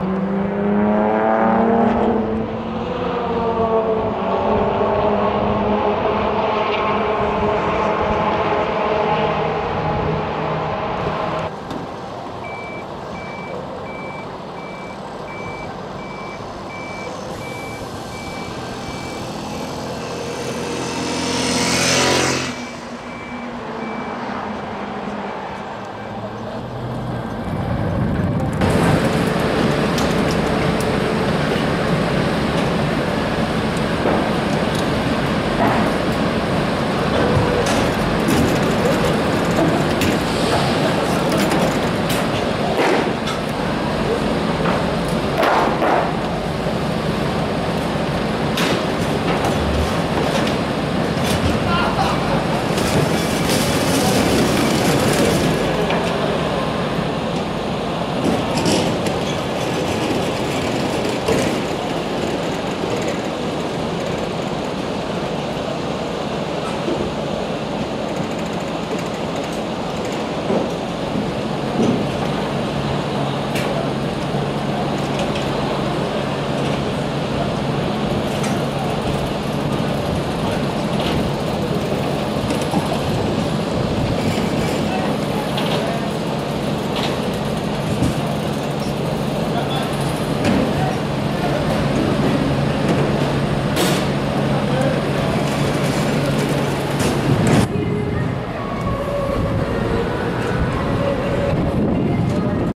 Música